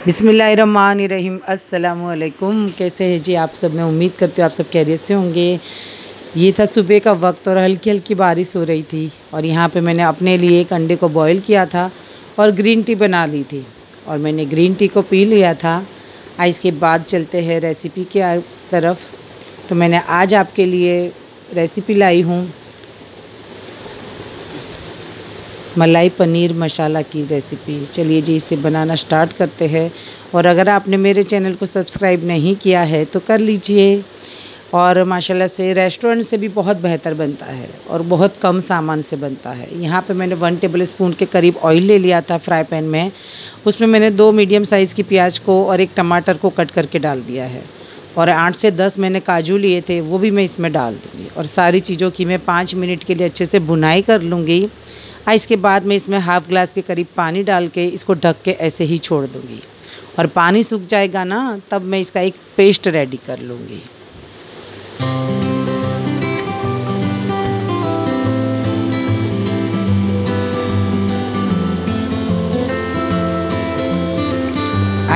बिसमीम अस्सलामुअलैकुम। कैसे हैं जी आप सब? मैं उम्मीद करती हूँ आप सब कैरियर से होंगे। ये था सुबह का वक्त और हल्की हल्की बारिश हो रही थी और यहाँ पे मैंने अपने लिए एक अंडे को बॉईल किया था और ग्रीन टी बना ली थी और मैंने ग्रीन टी को पी लिया था। आज इसके बाद चलते हैं रेसिपी के तरफ़। तो मैंने आज आपके लिए रेसिपी लाई हूँ। मलाई पनीर मसाला की रेसिपी चलिए जी, इसे बनाना स्टार्ट करते हैं। और अगर आपने मेरे चैनल को सब्सक्राइब नहीं किया है तो कर लीजिए। और माशाल्लाह से रेस्टोरेंट से भी बहुत बेहतर बनता है और बहुत कम सामान से बनता है। यहाँ पे मैंने वन टेबल स्पून के करीब ऑयल ले लिया था फ्राई पैन में। उसमें मैंने दो मीडियम साइज़ की प्याज को और एक टमाटर को कट करके डाल दिया है। और आठ से दस मैंने काजू लिए थे, वो भी मैं इसमें डाल दूँगी। और सारी चीज़ों की मैं पाँच मिनट के लिए अच्छे से बुनाई कर लूँगी। और इसके बाद मैं इसमें हाफ़ ग्लास के करीब पानी डाल के इसको ढक के ऐसे ही छोड़ दूँगी। और पानी सूख जाएगा ना, तब मैं इसका एक पेस्ट रेडी कर लूँगी।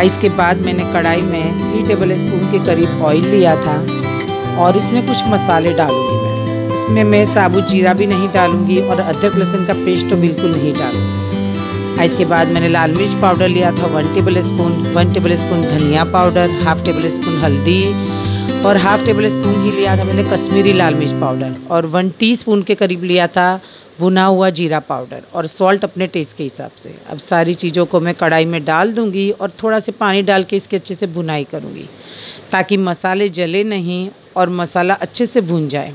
इसके बाद मैंने कढ़ाई में थ्री टेबल स्पून के करीब ऑयल लिया था और इसमें कुछ मसाले डालूँगी। इसमें मैं साबुत जीरा भी नहीं डालूँगी और अदरक लहसुन का पेस्ट तो बिल्कुल नहीं डालूँगी। इसके बाद मैंने लाल मिर्च पाउडर लिया था one table spoon one table spoon धनिया पाउडर हाफ़ टेबल स्पून हल्दी और हाफ़ टेबल स्पून ही लिया था मैंने कश्मीरी लाल मिर्च पाउडर और वन टीस्पून के करीब लिया था भुना हुआ जीरा पाउडर और सॉल्ट अपने टेस्ट के हिसाब से। अब सारी चीज़ों को मैं कढ़ाई में डाल दूँगी और थोड़ा से पानी डाल के इसके अच्छे से भुनाई करूँगी ताकि मसाले जले नहीं और मसाला अच्छे से भुन जाए।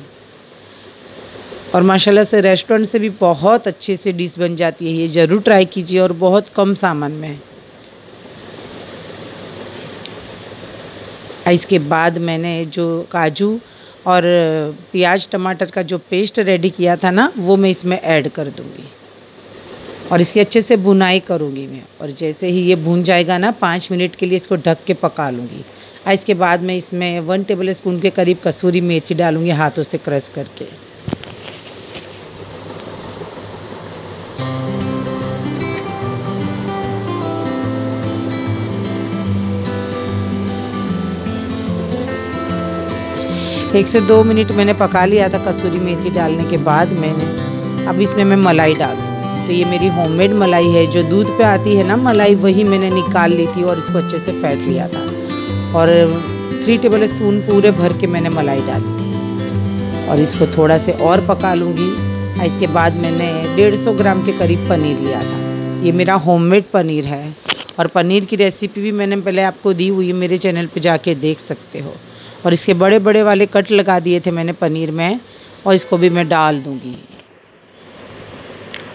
और माशाल्लाह से रेस्टोरेंट से भी बहुत अच्छे से डिश बन जाती है, ये ज़रूर ट्राई कीजिए और बहुत कम सामान में। है इसके बाद मैंने जो काजू और प्याज, टमाटर का जो पेस्ट रेडी किया था ना, वो मैं इसमें ऐड कर दूँगी। और इसकी अच्छे से बुनाई करूँगी मैं। और जैसे ही ये भून जाएगा ना, पाँच मिनट के लिए इसको ढक के पका लूँगी। और इसके बाद मैं इसमें वन टेबल स्पून के करीब कसूरी मेथी डालूँगी हाथों से क्रश करके। एक से दो मिनट मैंने पका लिया था कसूरी मेथी डालने के बाद मैंने। अब इसमें मैं मलाई डाल तो ये मेरी होममेड मलाई है, जो दूध पे आती है ना, मलाई वही मैंने निकाल ली थी और इसको अच्छे से फेंट लिया था। और थ्री टेबल स्पून पूरे भर के मैंने मलाई डाली थी और इसको थोड़ा से और पका लूँगी। इसके बाद मैंने डेढ़ सौ ग्राम के करीब पनीर लिया था। ये मेरा होममेड पनीर है। और पनीर की रेसिपी भी मैंने पहले आपको दी हुई है, मेरे चैनल पे जाके देख सकते हो। और इसके बड़े बड़े वाले कट लगा दिए थे मैंने पनीर में और इसको भी मैं डाल दूँगी।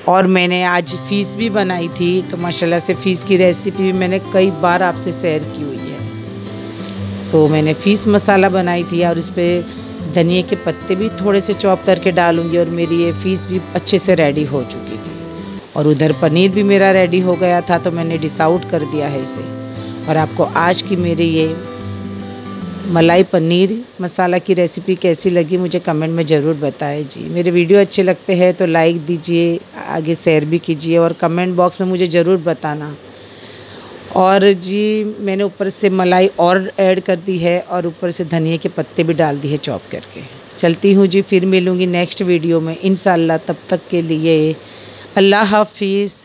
और मैंने आज फ़ीस भी बनाई थी तो माशाल्लाह से फ़ीस की रेसिपी भी मैंने कई बार आपसे शेयर की हुई है। तो मैंने फ़ीस मसाला बनाई थी और उस पर धनिए के पत्ते भी थोड़े से चॉप करके डालूँगी और मेरी ये फ़ीस भी अच्छे से रेडी हो चुकी थी। और उधर पनीर भी मेरा रेडी हो गया था तो मैंने डिस आउट कर दिया है इसे। और आपको आज की मेरी ये मलाई पनीर मसाला की रेसिपी कैसी लगी मुझे कमेंट में ज़रूर बताएँ जी। मेरे वीडियो अच्छे लगते हैं तो लाइक दीजिए, आगे शेयर भी कीजिए और कमेंट बॉक्स में मुझे ज़रूर बताना। और जी, मैंने ऊपर से मलाई और ऐड कर दी है और ऊपर से धनिया के पत्ते भी डाल दिए चॉप करके। चलती हूँ जी, फिर मिलूँगी नेक्स्ट वीडियो में। इन तब तक के लिए अल्लाह हाफिज़।